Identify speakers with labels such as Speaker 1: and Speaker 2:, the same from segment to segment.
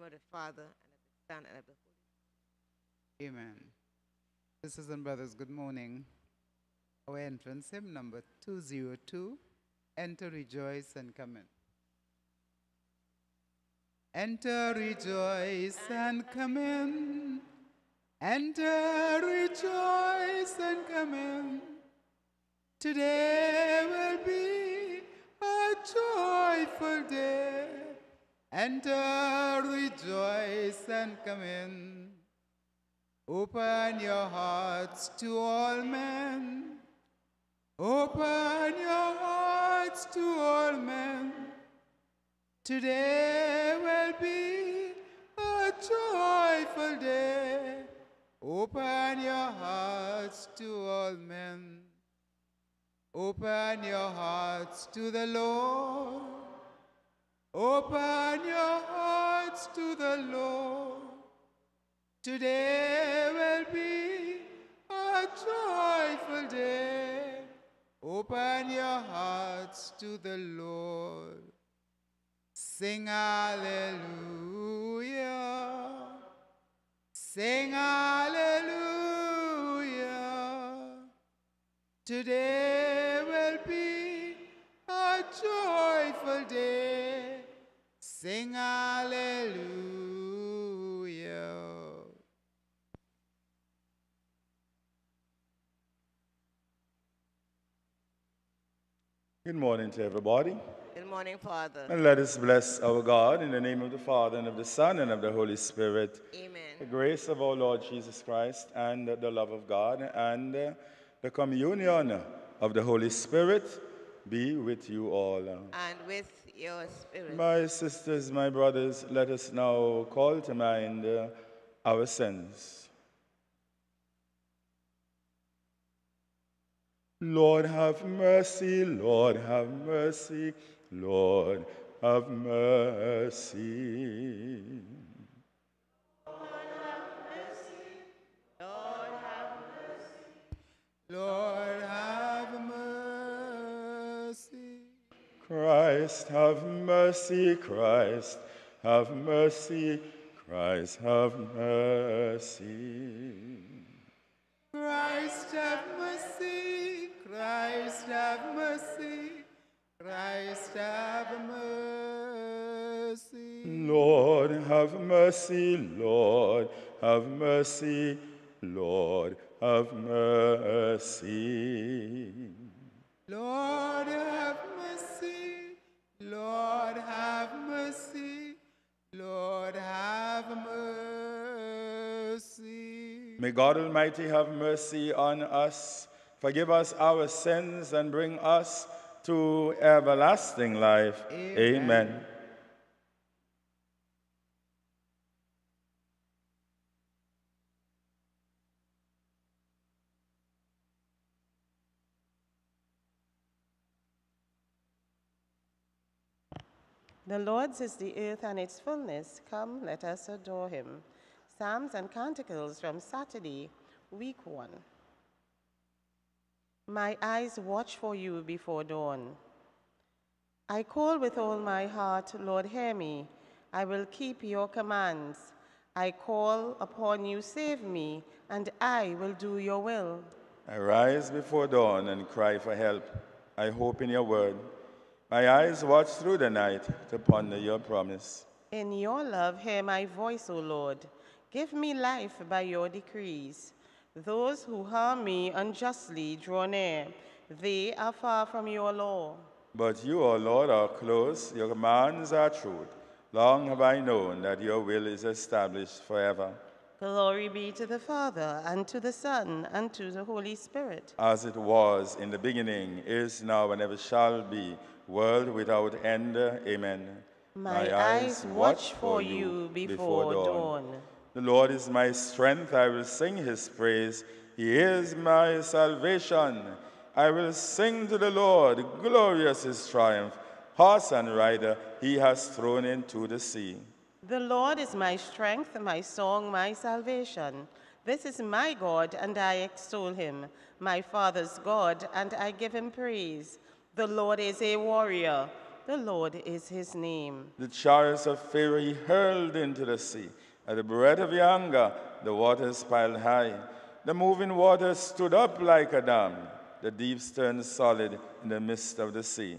Speaker 1: name of the Father, and of the Son, and of the Holy
Speaker 2: Amen. Sisters and brothers, good morning. Our entrance hymn number 202 Enter, rejoice, and come in. Enter, rejoice, and come in. Enter, rejoice, and come in. Today will be a joyful day. Enter, rejoice, and come in. Open your hearts to all men. Open your hearts to all men. Today will be a joyful day. Open your hearts to all men. Open your hearts to the Lord. Open your hearts to the Lord. Today will be a joyful day. Open your hearts to the Lord. Sing hallelujah. Sing hallelujah. Today will be Sing hallelujah.
Speaker 3: Good morning to everybody.
Speaker 1: Good morning, Father.
Speaker 3: And let us bless our God in the name of the Father and of the Son and of the Holy Spirit.
Speaker 1: Amen.
Speaker 3: The grace of our Lord Jesus Christ and the love of God and the communion of the Holy Spirit be with you all.
Speaker 1: And with your spirit.
Speaker 3: My sisters, my brothers, let us now call to mind uh, our sins. Lord, have mercy, Lord, have mercy, Lord, have mercy.
Speaker 2: Lord, have
Speaker 3: Christ, have mercy, Christ, have mercy, Christ, have mercy.
Speaker 2: Christ have mercy, Christ have mercy, Christ have mercy.
Speaker 3: Lord, have mercy, Lord, have mercy, Lord, have mercy.
Speaker 2: Lord
Speaker 3: May God Almighty have mercy on us, forgive us our sins, and bring us to everlasting life.
Speaker 2: Amen.
Speaker 3: Amen.
Speaker 4: The Lord's is the earth and its fullness. Come, let us adore him. Psalms and Canticles from Saturday, week one. My eyes watch for you before dawn. I call with all my heart, Lord, hear me. I will keep your commands. I call upon you, save me, and I will do your will.
Speaker 3: I rise before dawn and cry for help. I hope in your word. My eyes watch through the night to ponder your promise.
Speaker 4: In your love, hear my voice, O Lord. Give me life by your decrees. Those who harm me unjustly draw near. They are far from your law.
Speaker 3: But you, O Lord, are close. Your commands are truth. Long have I known that your will is established forever.
Speaker 4: Glory be to the Father, and to the Son, and to the Holy Spirit.
Speaker 3: As it was in the beginning, is now, and ever shall be, world without end. Amen.
Speaker 4: My eyes watch for you before dawn.
Speaker 3: The Lord is my strength. I will sing his praise. He is my salvation. I will sing to the Lord. Glorious his triumph. Horse and rider he has thrown into the sea.
Speaker 4: The Lord is my strength, my song, my salvation. This is my God, and I extol him, my Father's God, and I give him praise. The Lord is a warrior. the Lord is his name.
Speaker 3: The chariots of Pharaoh he hurled into the sea. At the breath of your anger, the waters piled high. The moving waters stood up like a dam. The deeps turned solid in the midst of the sea.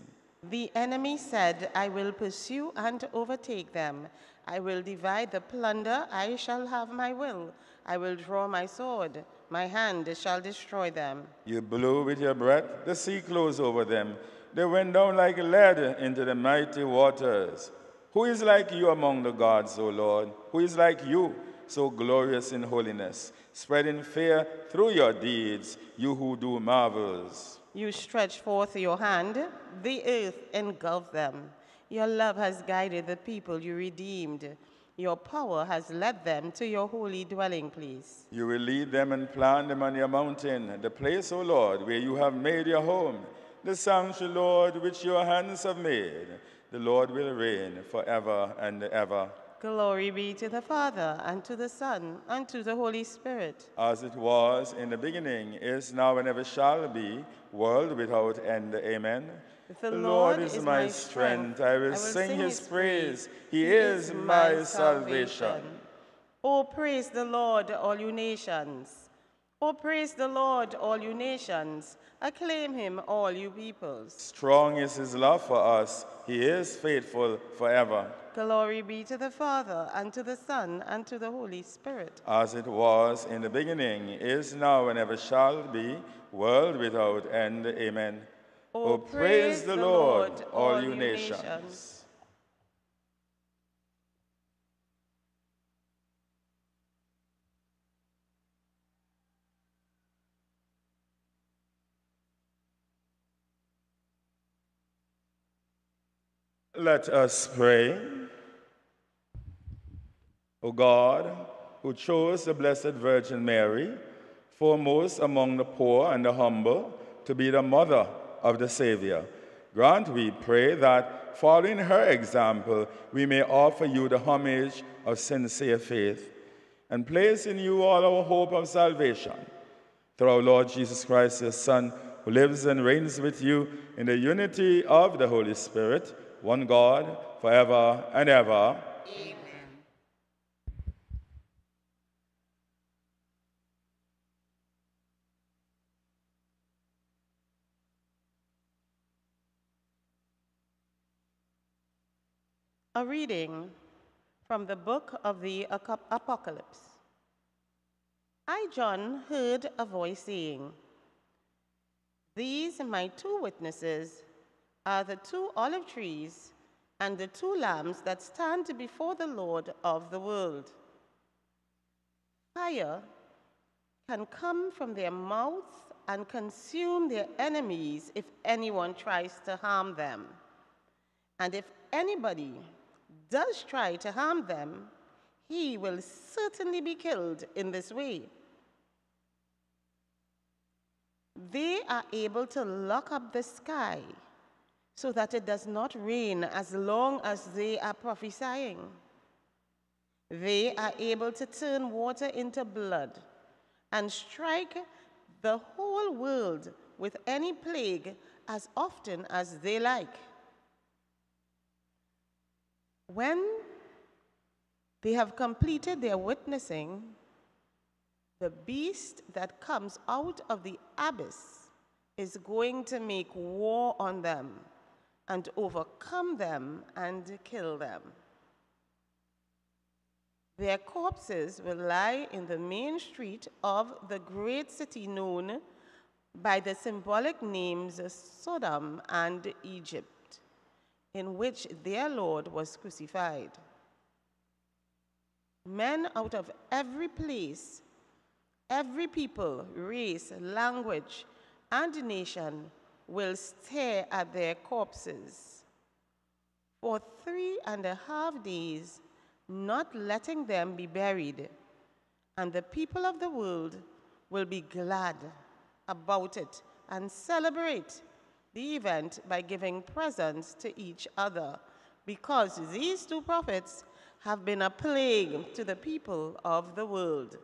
Speaker 4: The enemy said, I will pursue and overtake them. I will divide the plunder, I shall have my will. I will draw my sword, my hand shall destroy them.
Speaker 3: You blew with your breath, the sea closed over them. They went down like lead into the mighty waters. Who is like you among the gods, O Lord? Who is like you, so glorious in holiness, spreading fear through your deeds, you who do marvels?
Speaker 4: You stretch forth your hand, the earth engulfed them. Your love has guided the people you redeemed. Your power has led them to your holy dwelling place.
Speaker 3: You will lead them and plant them on your mountain, the place, O Lord, where you have made your home, the sanctuary, Lord, which your hands have made. The Lord will reign forever and ever.
Speaker 4: Glory be to the Father, and to the Son, and to the Holy Spirit.
Speaker 3: As it was in the beginning, is now, and ever shall be, world without end. Amen.
Speaker 4: The
Speaker 3: Lord is my strength. I will sing his praise. He is my salvation.
Speaker 4: Oh, praise the Lord, all you nations. Oh, praise the Lord, all you nations. Acclaim him, all you peoples.
Speaker 3: Strong is his love for us. He is faithful forever.
Speaker 4: Glory be to the Father, and to the Son, and to the Holy Spirit.
Speaker 3: As it was in the beginning, is now, and ever shall be, world without end. Amen. Oh, praise the Lord, all you nations. Let us pray. O God, who chose the Blessed Virgin Mary, foremost among the poor and the humble, to be the mother of the Savior, grant, we pray, that following her example, we may offer you the homage of sincere faith and place in you all our hope of salvation. Through our Lord Jesus Christ, your Son, who lives and reigns with you in the unity of the Holy Spirit, one God, forever and ever.
Speaker 1: Amen.
Speaker 4: A reading from the book of the Apocalypse. I, John, heard a voice saying, These, my two witnesses, are the two olive trees and the two lambs that stand before the Lord of the world. Fire can come from their mouths and consume their enemies if anyone tries to harm them. And if anybody does try to harm them, he will certainly be killed in this way. They are able to lock up the sky so that it does not rain as long as they are prophesying. They are able to turn water into blood and strike the whole world with any plague as often as they like. When they have completed their witnessing, the beast that comes out of the abyss is going to make war on them and overcome them and kill them. Their corpses will lie in the main street of the great city known by the symbolic names Sodom and Egypt, in which their Lord was crucified. Men out of every place, every people, race, language, and nation will stare at their corpses for three and a half days, not letting them be buried. And the people of the world will be glad about it and celebrate the event by giving presents to each other, because these two prophets have been a plague to the people of the world.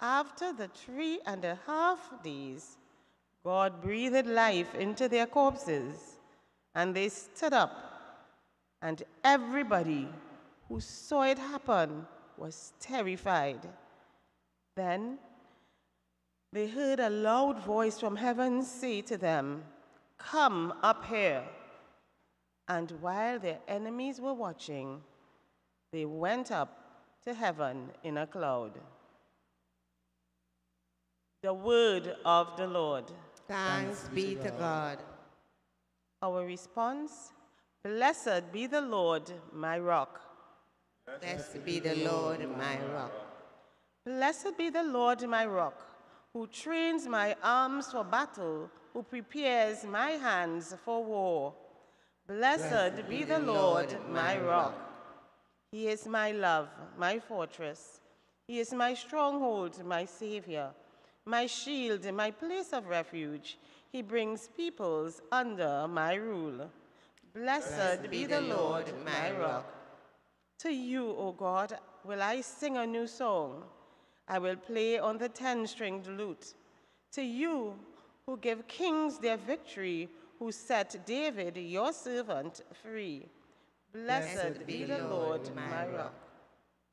Speaker 4: After the three and a half days, God breathed life into their corpses, And they stood up, and everybody who saw it happen was terrified. Then they heard a loud voice from heaven say to them, Come up here. And while their enemies were watching, they went up to heaven in a cloud. The word of the Lord.
Speaker 1: Thanks be to God.
Speaker 4: Our response Blessed be the Lord, my rock.
Speaker 1: Blessed be the Lord, my rock.
Speaker 4: Blessed be the Lord, my rock, who trains my arms for battle, who prepares my hands for war. Blessed, be the Lord, my rock. He is my love, my fortress. He is my stronghold, my savior, my shield, my place of refuge. He brings peoples under my rule. Blessed, be the Lord, my rock. To you, O God, will I sing a new song. I will play on the ten stringed lute. To you, who give kings their victory, who set David, your servant, free. Blessed, be the Lord, my rock.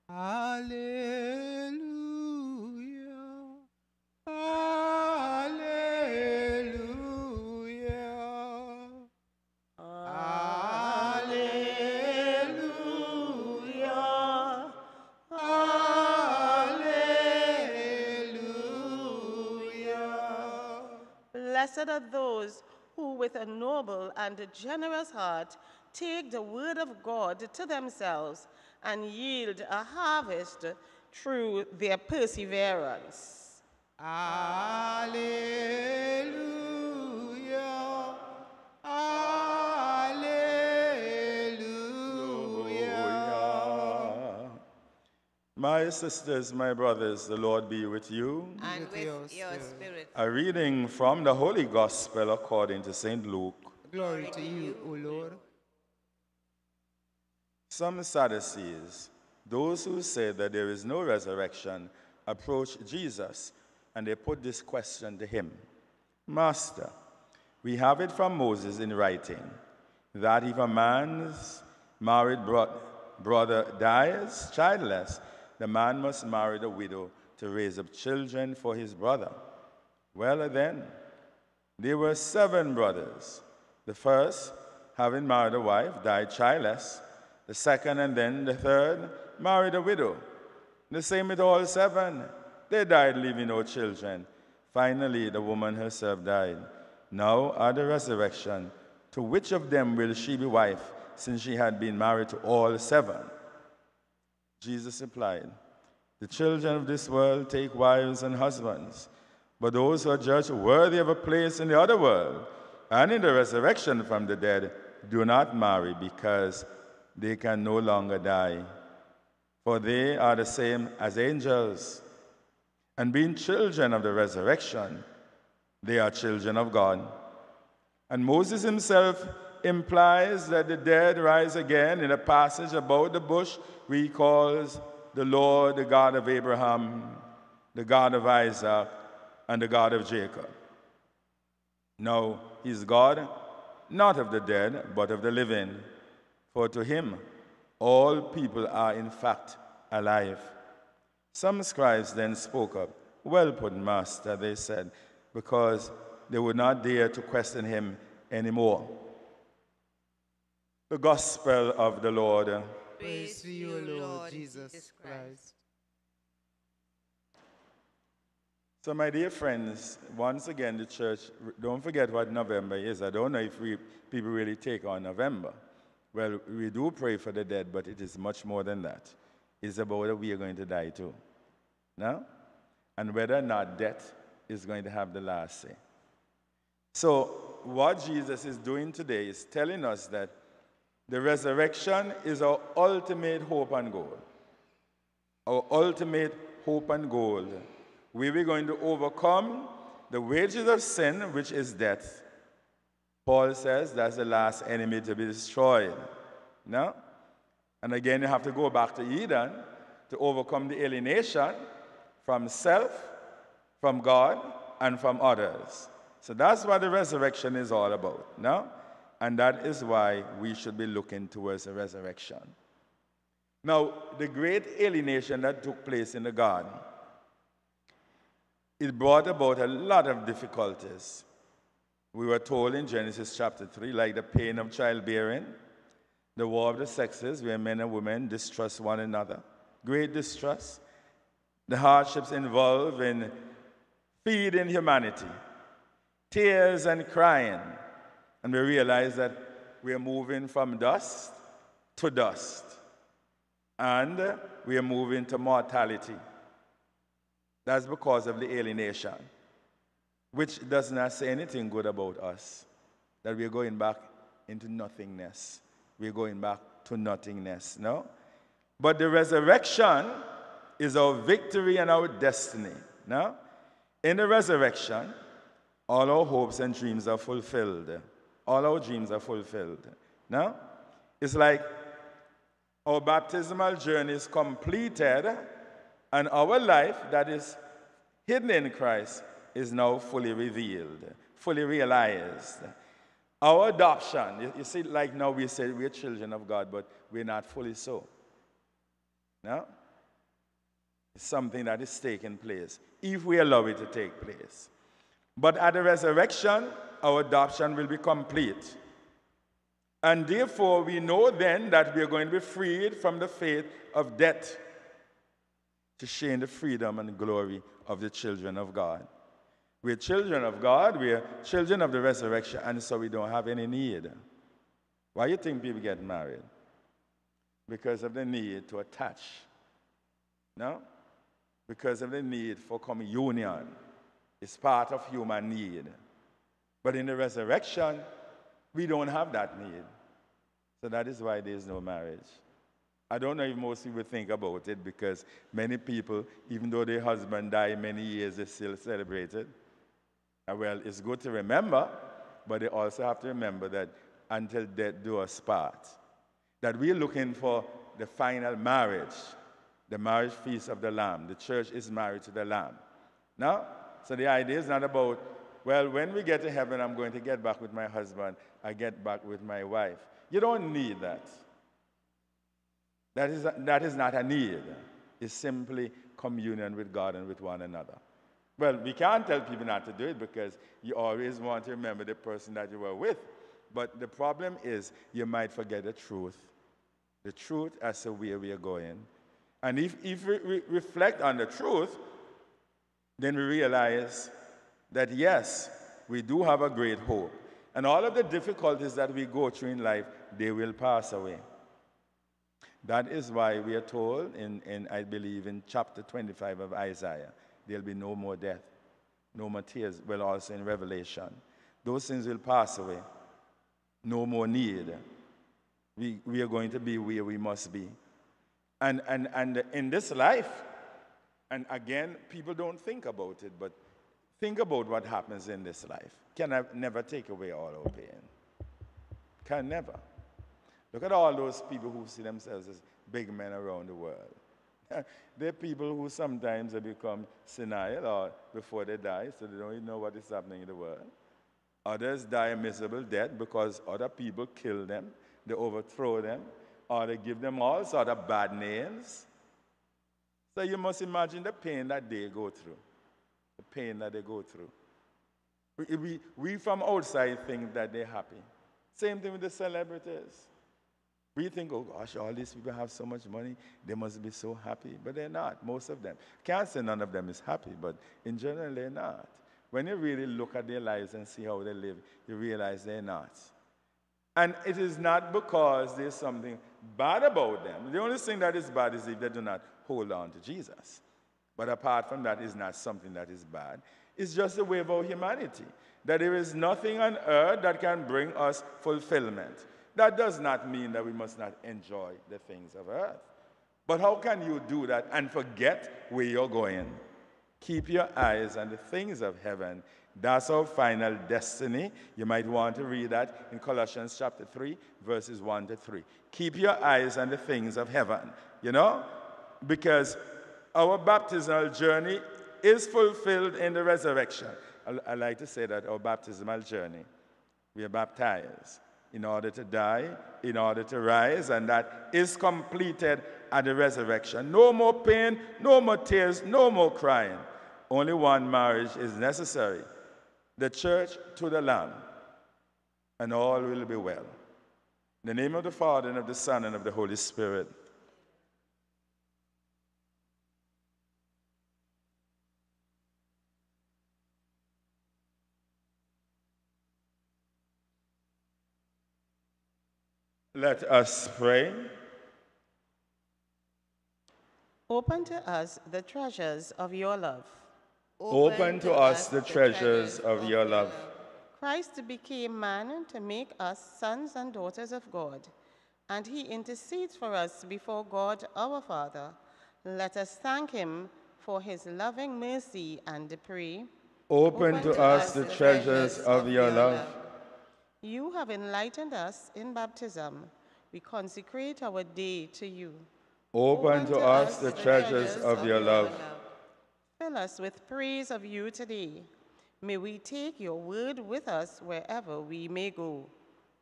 Speaker 2: Hallelujah.
Speaker 4: Blessed are those who, with a noble and a generous heart, take the word of God to themselves and yield a harvest through their perseverance.
Speaker 2: Hallelujah. Hallelujah.
Speaker 3: My sisters, my brothers, the Lord be with you.
Speaker 1: And
Speaker 2: With
Speaker 1: with
Speaker 2: your
Speaker 1: your
Speaker 2: spirit.
Speaker 1: spirit.
Speaker 3: A reading from the Holy Gospel according to St. Luke.
Speaker 2: Glory to you, O Lord.
Speaker 3: Some Sadducees, those who say that there is no resurrection, approached Jesus and they put this question to him Master, we have it from Moses in writing that if a man's married bro- brother dies childless, the man must marry the widow to raise up children for his brother. Well, then, there were seven brothers. The first, having married a wife, died childless. The second and then the third married a widow. The same with all seven. They died leaving no children. Finally, the woman herself died. Now, at the resurrection, to which of them will she be wife, since she had been married to all seven? Jesus replied, The children of this world take wives and husbands, but those who are judged worthy of a place in the other world and in the resurrection from the dead do not marry because they can no longer die. For they are the same as angels. And being children of the resurrection, they are children of God. And Moses himself implies that the dead rise again in a passage about the bush where he calls the Lord the God of Abraham, the God of Isaac, and the God of Jacob. No, he's God, not of the dead, but of the living. For to him, all people are in fact alive. Some scribes then spoke up. Well put, Master, they said, because they would not dare to question him anymore. The Gospel of the Lord.
Speaker 2: Praise to you, Lord Jesus Christ.
Speaker 3: So, my dear friends, once again, the church, don't forget what November is. I don't know if we, people really take on November. Well, we do pray for the dead, but it is much more than that. It's about that we are going to die too. No? And whether or not death is going to have the last say. So, what Jesus is doing today is telling us that the resurrection is our ultimate hope and goal. Our ultimate hope and goal. We are going to overcome the wages of sin, which is death. Paul says that's the last enemy to be destroyed. No? And again, you have to go back to Eden to overcome the alienation from self, from God, and from others. So that's what the resurrection is all about. No? And that is why we should be looking towards the resurrection. Now, the great alienation that took place in the garden, it brought about a lot of difficulties. We were told in Genesis chapter 3, like the pain of childbearing, the war of the sexes, where men and women distrust one another, great distrust, the hardships involved in feeding humanity, tears and crying, and we realize that we're moving from dust to dust, and we are moving to mortality. That's because of the alienation, which does not say anything good about us, that we're going back into nothingness. We're going back to nothingness, no? But the resurrection is our victory and our destiny, Now, In the resurrection, all our hopes and dreams are fulfilled. All our dreams are fulfilled. Now, It's like our baptismal journey is completed, and our life that is hidden in Christ is now fully revealed, fully realized. Our adoption, you, see, like now we say we're children of God, but we're not fully so. No? Something that is taking place if we allow it to take place. But at the resurrection, our adoption will be complete. And therefore, we know then that we are going to be freed from the fate of death to share in the freedom and glory of the children of God. We're children of God, we're children of the resurrection, and so we don't have any need. Why do you think people get married? Because of the need to attach. No? Because of the need for communion it's part of human need. But in the resurrection, we don't have that need. So that is why there's no marriage. I don't know if most people think about it because many people, even though their husband died many years, they still celebrate it. Well, it's good to remember, but they also have to remember that until death do us part, that we're looking for the final marriage, the marriage feast of the Lamb. The church is married to the Lamb. Now, so the idea is not about, well, when we get to heaven, I'm going to get back with my husband, I get back with my wife. You don't need that. That is, that is not a need. It's simply communion with God and with one another. Well, we can't tell people not to do it because you always want to remember the person that you were with. But the problem is you might forget the truth. The truth as to where we are going. And if, if we re- reflect on the truth, then we realize that yes, we do have a great hope. And all of the difficulties that we go through in life, they will pass away. That is why we are told in, in, I believe, in chapter 25 of Isaiah, there'll be no more death, no more tears. Well, also in Revelation. Those things will pass away. No more need. We, we are going to be where we must be. And, and, and in this life, and again, people don't think about it, but think about what happens in this life. Can I never take away all our pain. Can never. Look at all those people who see themselves as big men around the world. They're people who sometimes have become senile or before they die, so they don't even know what is happening in the world. Others die a miserable death because other people kill them, they overthrow them, or they give them all sort of bad names. So you must imagine the pain that they go through. The pain that they go through. We, we, we from outside think that they're happy. Same thing with the celebrities. We think, oh gosh, all these people have so much money, they must be so happy. But they're not, most of them. Can't say none of them is happy, but in general, they're not. When you really look at their lives and see how they live, you realize they're not. And it is not because there's something bad about them. The only thing that is bad is if they do not hold on to Jesus. But apart from that, is not something that is bad. It's just the way of our humanity. That there is nothing on earth that can bring us fulfillment. That does not mean that we must not enjoy the things of earth. But how can you do that and forget where you're going? Keep your eyes on the things of heaven. That's our final destiny. You might want to read that in Colossians chapter 3, verses 1 to 3. Keep your eyes on the things of heaven. You know, because our baptismal journey is fulfilled in the resurrection. I, I like to say that our baptismal journey, we are baptized. in order to die, in order to rise, and that is completed at the resurrection. No more pain, no more tears, no more crying. Only one marriage is necessary the church to the Lamb, and all will be well. In the name of the Father, and of the Son, and of the Holy Spirit. Let us pray.
Speaker 4: Open to us the treasures of your love.
Speaker 3: Open to us the treasures of your love.
Speaker 4: Christ became man to make us sons and daughters of God, and he intercedes for us before God our Father. Let us thank him for his loving mercy and pray.
Speaker 3: Open to us the treasures of your love.
Speaker 4: You have enlightened us in baptism. We consecrate our day to you.
Speaker 3: Open to us the treasures of your love.
Speaker 4: Fill us with praise of you today. May we take your word with us wherever we may go.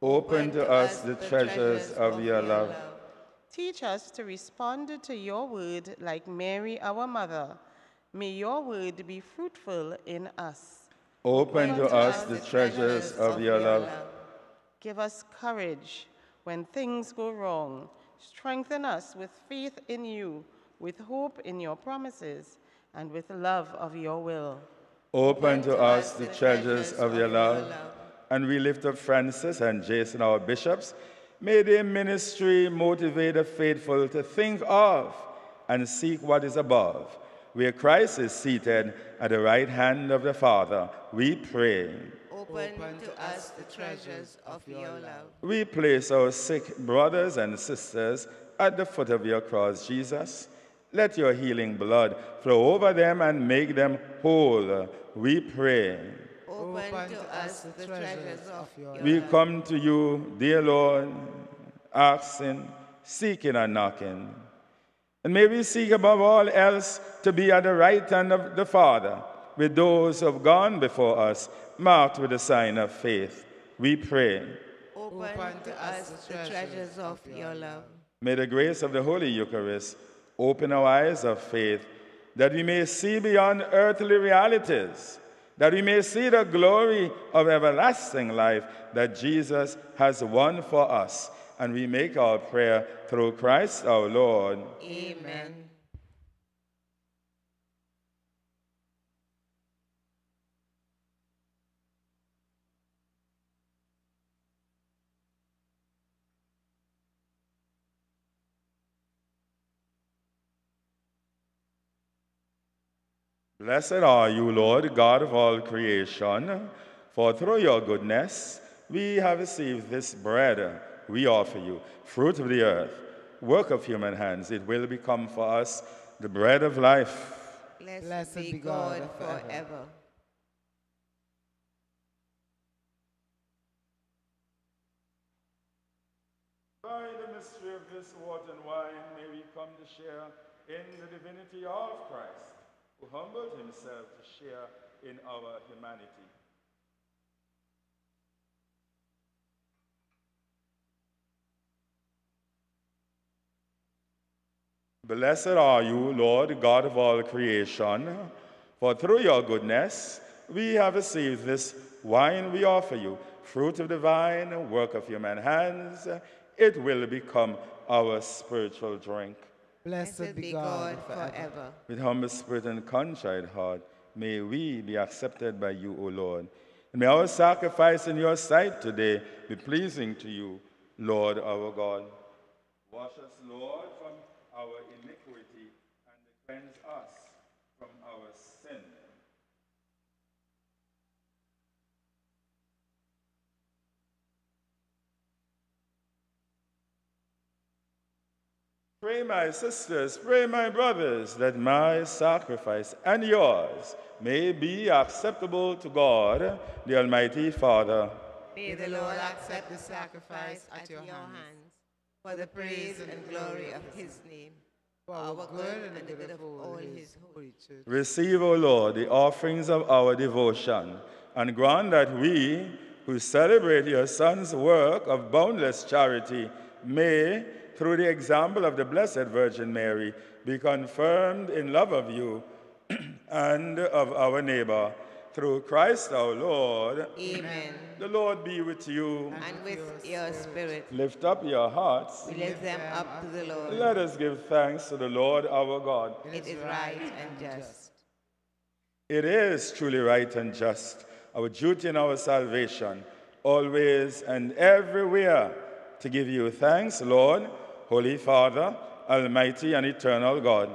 Speaker 3: Open to us the treasures of your love.
Speaker 4: Teach us to respond to your word like Mary, our mother. May your word be fruitful in us.
Speaker 3: Open to us the treasures of your love.
Speaker 4: Give us courage when things go wrong. Strengthen us with faith in you, with hope in your promises, and with the love of your will.
Speaker 3: Open to us the treasures of your love. And we lift up Francis and Jason, our bishops. May their ministry motivate the faithful to think of and seek what is above, where Christ is seated at the right hand of the Father. We pray.
Speaker 1: Open to us the treasures of your love.
Speaker 3: We place our sick brothers and sisters at the foot of your cross, Jesus. Let your healing blood flow over them and make them whole. We pray.
Speaker 1: Open to us the treasures of your
Speaker 3: We
Speaker 1: love.
Speaker 3: come to you, dear Lord, asking, seeking, and knocking. And may we seek above all else to be at the right hand of the Father with those who have gone before us, marked with the sign of faith. We pray.
Speaker 1: Open to us the treasures of your love.
Speaker 3: May the grace of the Holy Eucharist open our eyes of faith that we may see beyond earthly realities, that we may see the glory of everlasting life that Jesus has won for us. And we make our prayer through Christ our Lord.
Speaker 1: Amen.
Speaker 3: Blessed are you, Lord, God of all creation, for through your goodness we have received this bread we offer you, fruit of the earth, work of human hands. It will become for us the bread of life.
Speaker 1: Blessed,
Speaker 2: Blessed
Speaker 1: be
Speaker 2: be
Speaker 1: God
Speaker 2: God
Speaker 1: forever.
Speaker 2: forever.
Speaker 3: By the mystery of this water and wine, may we come to share in the divinity of Christ, who humbled himself to share in our humanity. Blessed are you, Lord God of all creation, for through your goodness we have received this wine we offer you, fruit of the vine, work of human hands. It will become our spiritual drink.
Speaker 2: Blessed be God forever.
Speaker 3: With humble spirit and contrite heart, may we be accepted by you, O Lord. And may our sacrifice in your sight today be pleasing to you, Lord our God. Wash us, Lord, from our iniquity and cleanse us from our sin. Pray, my sisters, pray, my brothers, that my sacrifice and yours may be acceptable to God, the Almighty Father.
Speaker 1: May the Lord accept the sacrifice at your hands for the praise and glory of his name,
Speaker 2: For
Speaker 1: our good and the good of all his
Speaker 2: holy church.
Speaker 3: Receive, O Lord, the offerings of our devotion, and grant that we, who celebrate your Son's work of boundless charity may, through the example of the Blessed Virgin Mary, be confirmed in love of you and of our neighbor. Through Christ our Lord.
Speaker 1: Amen.
Speaker 3: The Lord be with you.
Speaker 1: And with your spirit,
Speaker 3: Lift up your hearts.
Speaker 1: we lift them up to the Lord.
Speaker 3: Let us give thanks to the Lord our God.
Speaker 1: It is right and just.
Speaker 3: It is truly right and just, our duty and our salvation, always and everywhere, to give you thanks, Lord, Holy Father, Almighty and eternal God,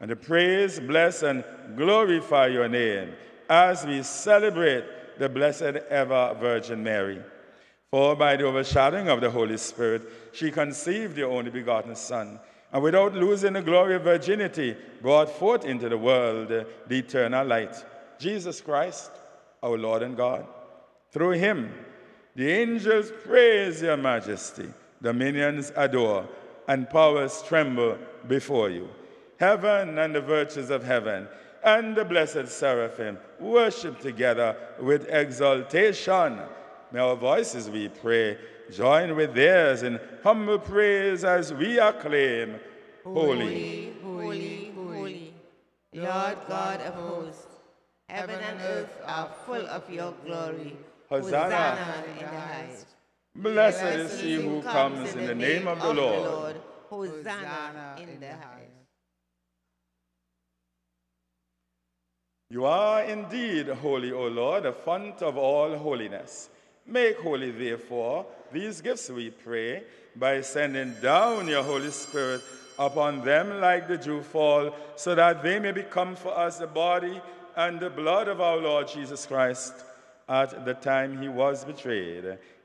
Speaker 3: and to praise, bless, and glorify your name as we celebrate the blessed ever Virgin Mary. For by the overshadowing of the Holy Spirit, she conceived the only begotten Son, and without losing the glory of virginity, brought forth into the world the eternal light, Jesus Christ, our Lord and God. Through him, the angels praise your majesty, the dominions adore, and powers tremble before you. Heaven and the virtues of heaven and the blessed seraphim worship together with exaltation. May our voices, we pray, join with theirs in humble praise as we acclaim, Holy.
Speaker 1: Holy, holy, Lord God of hosts, heaven and earth are full of your glory.
Speaker 3: Hosanna
Speaker 1: in the highest.
Speaker 3: Blessed is he who comes in the name of the Lord.
Speaker 1: Hosanna in the highest.
Speaker 3: You are indeed holy, O Lord, the font of all holiness. Make holy, therefore, these gifts, we pray, by sending down your Holy Spirit upon them like the dew fall, so that they may become for us the body and the blood of our Lord Jesus Christ. At the time he was betrayed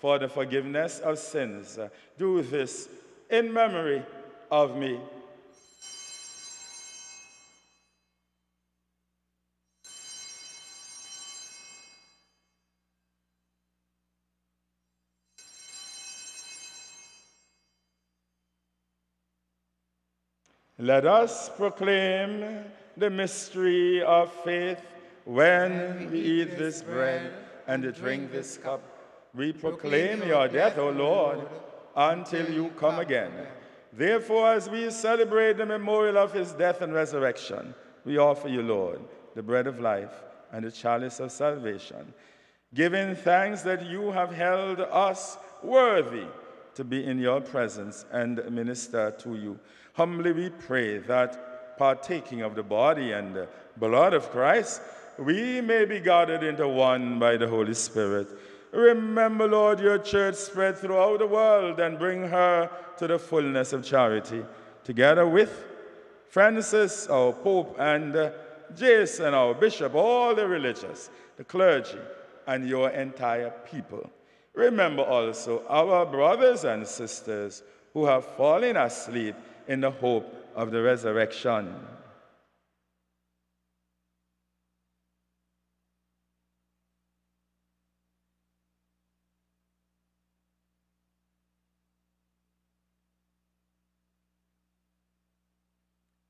Speaker 3: for the forgiveness of sins. Do this in memory of me. Let us proclaim the mystery of faith when we eat this bread and drink this cup. We proclaim your death, O Lord, until you come again. Therefore, as we celebrate the memorial of his death and resurrection, we offer you, Lord, the bread of life and the chalice of salvation, giving thanks that you have held us worthy to be in your presence and minister to you. Humbly we pray that, partaking of the body and the blood of Christ, we may be gathered into one by the Holy Spirit. Remember, Lord, your church spread throughout the world and bring her to the fullness of charity, together with Francis, our Pope, and uh, Jason, our Bishop, all the religious, the clergy, and your entire people. Remember also our brothers and sisters who have fallen asleep in the hope of the resurrection.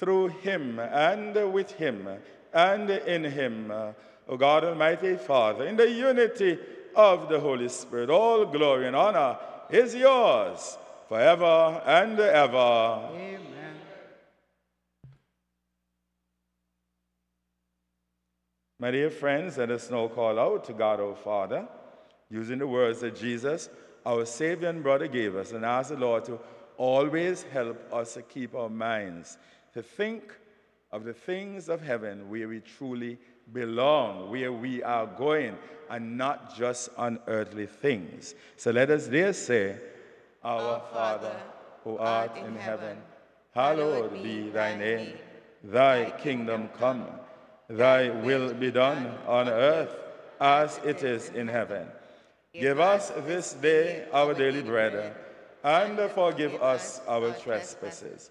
Speaker 3: Through him and with him and in him, O God Almighty Father, in the unity of the Holy Spirit, all glory and honor is yours forever and ever.
Speaker 2: Amen.
Speaker 3: My dear friends, let us now call out to God our Father using the words that Jesus, our Savior and brother, gave us and ask the Lord to always help us to keep our minds, to think of the things of heaven where we truly belong, where we are going, and not just on earthly things. So let us there say, Our Father, who art in heaven, hallowed be thy name. Thy kingdom come, thy will be done on earth as it is in heaven. Give us this day our daily bread, and forgive us our trespasses,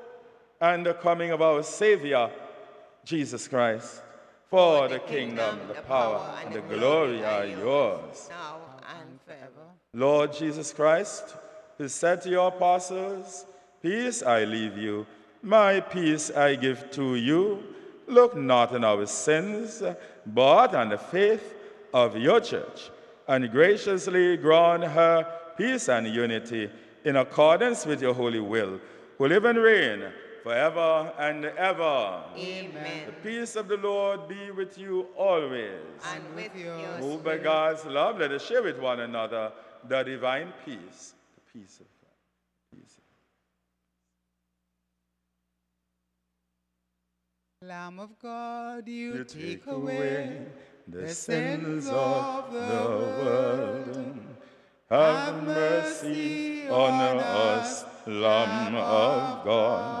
Speaker 3: and the coming of our Savior, Jesus Christ. For the kingdom, the power, and the glory are yours.
Speaker 1: Now and forever.
Speaker 3: Lord Jesus Christ, who said to your apostles, Peace I leave you, my peace I give to you. Look not on our sins, but on the faith of your church, and graciously grant her peace and unity in accordance with your holy will, who live and reign forever and ever.
Speaker 1: Amen.
Speaker 3: The peace of the Lord be with you always.
Speaker 1: And with your
Speaker 3: Moved by. God's love, let us share with one another the divine peace. The peace of God. Peace.
Speaker 2: Lamb of God, you,
Speaker 3: You
Speaker 2: take away
Speaker 3: the
Speaker 2: the
Speaker 3: sins
Speaker 2: sins
Speaker 3: of
Speaker 2: of
Speaker 3: the
Speaker 2: the
Speaker 3: world. Have mercy on us, Lamb of God.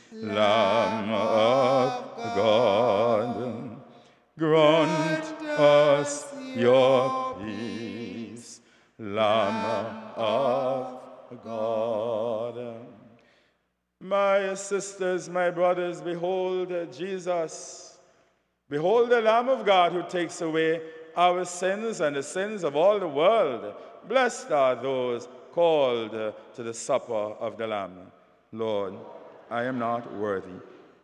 Speaker 3: Lamb of God. Grant us your peace, Lamb of God. My sisters, my brothers, behold Jesus. Behold the Lamb of God who takes away our sins and the sins of all the world. Blessed are those called to the supper of the Lamb. Lord, I am not worthy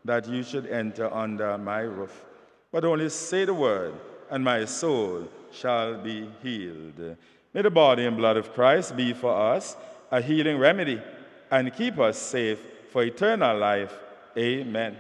Speaker 3: that you should enter under my roof, but only say the word, and my soul shall be healed. May the body and blood of Christ be for us a healing remedy and keep us safe for eternal life. Amen.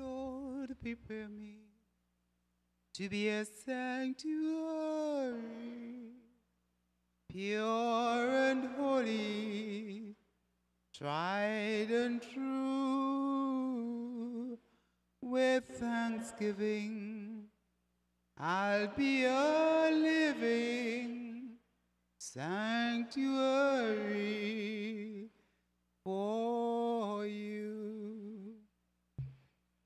Speaker 2: Lord, prepare me to be a sanctuary, pure and holy, tried and true. With thanksgiving, I'll be a living sanctuary for you.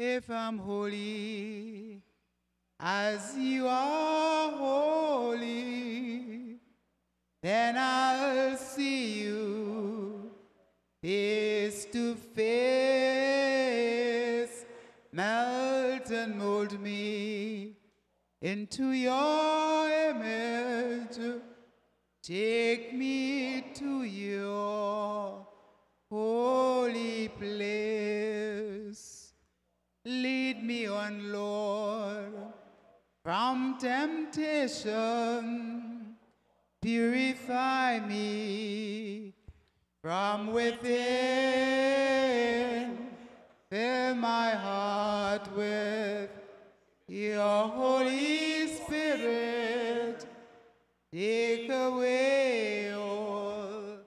Speaker 2: If I'm holy, as you are holy, then I'll see you face to face. Melt and mold me into your image. Take me to your Lord, from temptation. Purify me from within. Fill my heart with your Holy Spirit. Take away all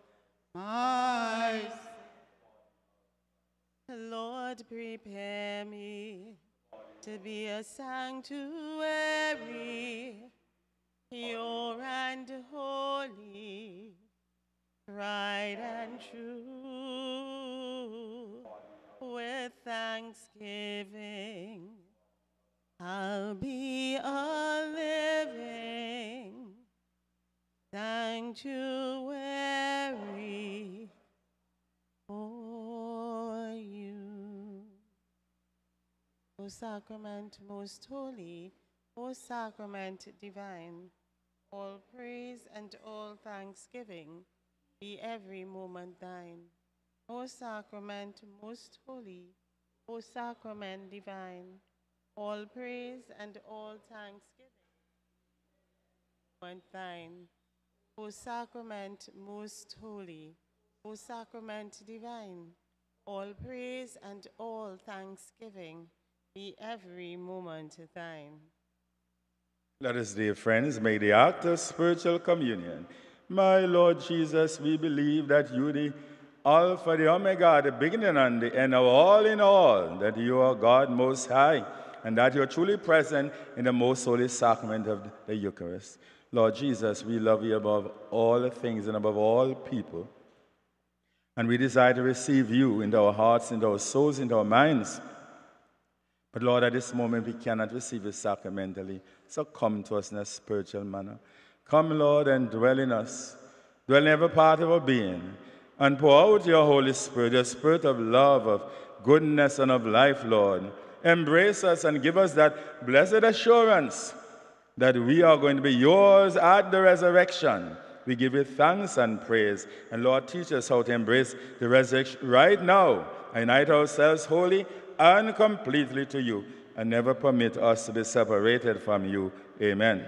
Speaker 2: my
Speaker 4: Lord, prepare me to be a sanctuary, pure and holy, right and true. With thanksgiving, I'll be a living sanctuary O sacrament most holy, O sacrament divine, all praise and all thanksgiving be every moment thine. O sacrament most holy, O sacrament divine, all praise and all thanksgiving moment thine. O sacrament most holy, O sacrament divine, all praise and all thanksgiving be every moment thine.
Speaker 3: Let us, dear friends, make the act of spiritual communion. My Lord Jesus, we believe that you, the Alpha, the Omega, the beginning and the end, are all in all, that you are God most high, and that you are truly present in the most holy sacrament of the Eucharist. Lord Jesus, we love you above all things and above all people. And we desire to receive you into our hearts, into our souls, into our minds. But Lord, at this moment we cannot receive it sacramentally. So come to us in a spiritual manner. Come, Lord, and dwell in us. Dwell in every part of our being. And pour out your Holy Spirit, your spirit of love, of goodness, and of life, Lord. Embrace us and give us that blessed assurance that we are going to be yours at the resurrection. We give you thanks and praise. And Lord, teach us how to embrace the resurrection right now. Unite ourselves wholly and completely to you, and never permit us to be separated from you. Amen.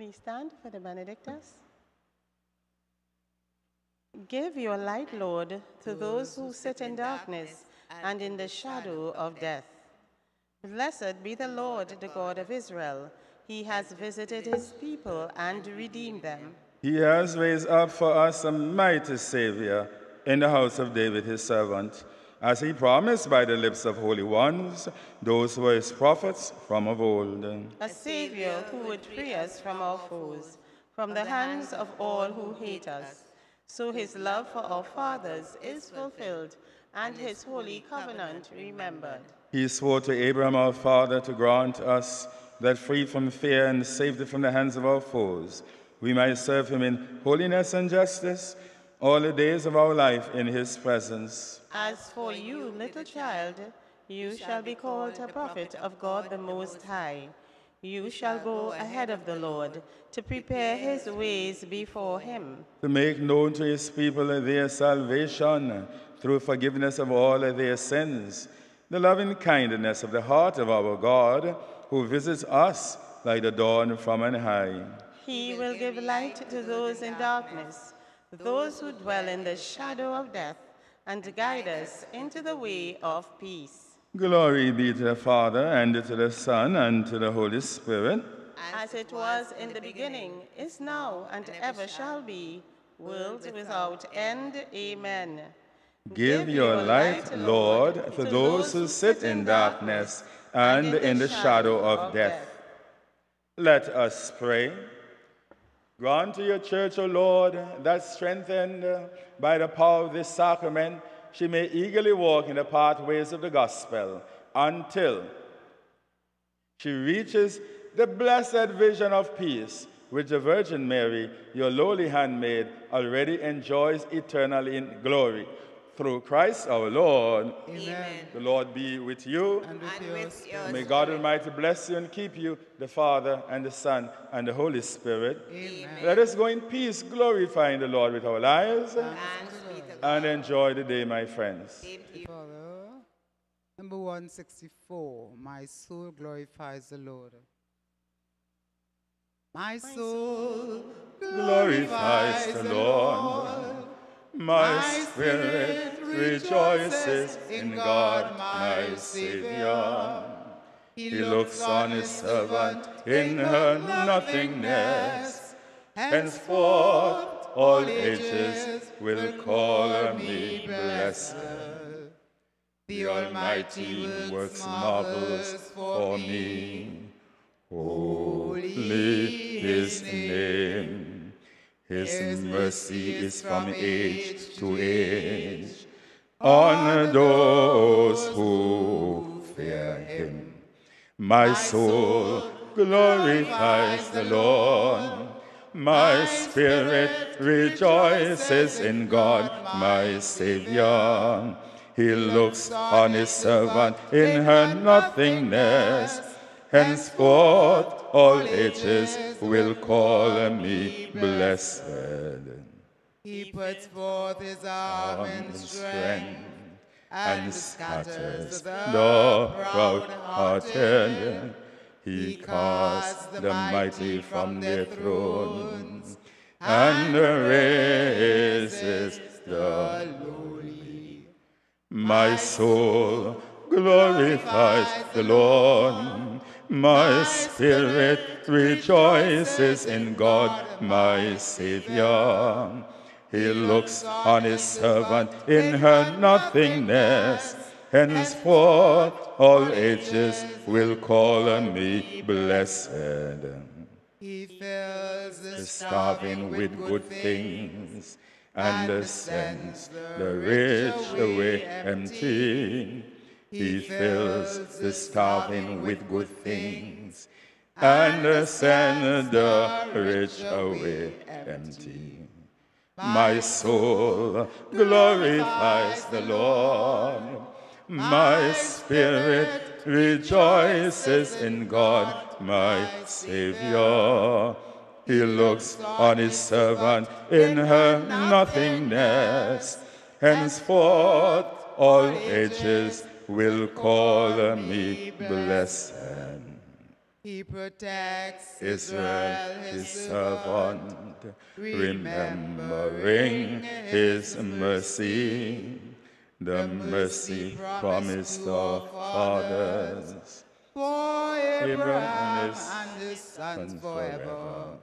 Speaker 4: Please stand for the Benedictus. Give your light, Lord, to those who sit in darkness and in the shadow of death. Blessed be the Lord, the God of Israel. He has visited his people and redeemed them.
Speaker 3: He has raised up for us a mighty Savior in the house of David, his servant, as he promised by the lips of holy ones, those who were his prophets from of old.
Speaker 4: A Savior who would free us from our foes. from the hands of all who hate us. So his love for our fathers is fulfilled, and his holy covenant remembered.
Speaker 3: He swore to Abraham our father to grant us that freed from fear and saved from the hands of our foes, we might serve him in holiness and justice all the days of our life in his presence.
Speaker 4: As for you, little child, you shall be called a prophet of God the Most High. You shall go ahead of the Lord to prepare his ways before him.
Speaker 3: To make known to his people their salvation through forgiveness of all their sins, the loving kindness of the heart of our God, who visits us like the dawn from on high.
Speaker 4: He will give light to those in darkness, those who dwell in the shadow of death, and guide us into the way of peace.
Speaker 3: Glory be to the Father, and to the Son, and to the Holy Spirit.
Speaker 4: As it was in the beginning, is now, and ever shall be, world without end. Amen.
Speaker 3: Give your light, Lord, to those who sit in darkness and in the shadow of death. Let us pray. Grant to your church, O Lord, that strengthened by the power of this sacrament, she may eagerly walk in the pathways of the gospel until she reaches the blessed vision of peace which the Virgin Mary, your lowly handmaid, already enjoys eternally in glory. Through Christ our Lord.
Speaker 1: Amen.
Speaker 3: The Lord be with you.
Speaker 2: And with
Speaker 1: And
Speaker 2: yours.
Speaker 1: with yours.
Speaker 3: May God Almighty bless you and keep you, the Father and the Son and the Holy Spirit.
Speaker 2: Amen.
Speaker 3: Let us go in peace, glorifying the Lord with our lives,
Speaker 1: And
Speaker 3: and enjoy the day, my friends.
Speaker 1: Same you.
Speaker 2: Father. Number 164. My soul glorifies the Lord. My soul
Speaker 3: glorifies the Lord. My spirit rejoices in God, my Savior. He looks on his servant in her nothingness. Henceforth, all ages will call me blessed. The Almighty works marvels for me. Holy His name. His mercy is from age to age on those who fear Him. My soul glorifies the Lord. My spirit rejoices in God, my Savior. He looks on his servant in her nothingness. Henceforth, all ages will call me blessed.
Speaker 2: He puts forth his arm in strength
Speaker 3: and scatters the proud-hearted. He casts the mighty from their thrones and raises the lowly. My soul glorifies the Lord. My spirit rejoices in God, my Savior. He looks on his servant in her nothingness. Henceforth, all ages will call me blessed.
Speaker 2: He fills the
Speaker 3: The starving with good things, and sends the rich away empty. He fills the starving with good things, and sends the rich away empty. My soul glorifies the Lord. My spirit rejoices in God, my Savior. He looks on his servant in her nothingness. Henceforth, all ages will call me blessed.
Speaker 2: He protects
Speaker 3: Israel, his servant, remembering his mercy, the mercy promised our fathers,
Speaker 2: for
Speaker 3: Abraham
Speaker 2: Abraham
Speaker 3: and his
Speaker 2: sons forever.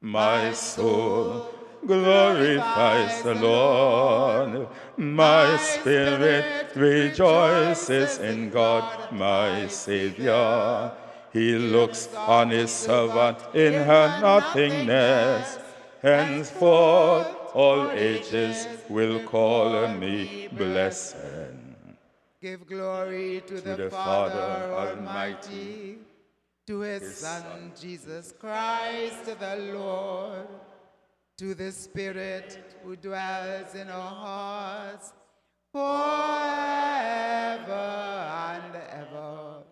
Speaker 3: My soul glorifies the Lord. My spirit rejoices in God, my Savior. He looks on his servant in her nothingness. Henceforth, all ages will call me blessed.
Speaker 2: Give glory to, the,
Speaker 3: the
Speaker 2: Father,
Speaker 3: Father
Speaker 2: Almighty, to his, Son, Jesus Christ the Lord, to the Spirit who dwells in our hearts forever and ever.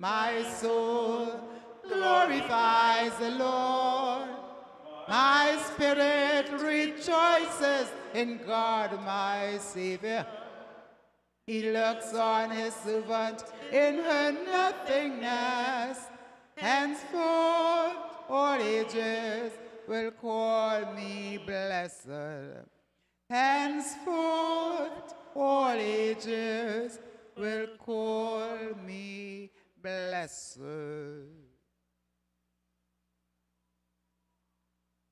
Speaker 2: My soul glorifies the Lord. My spirit rejoices in God my Savior. He looks on his servant in her nothingness. Henceforth, all ages will call me blessed. Henceforth, all ages will call me blessed.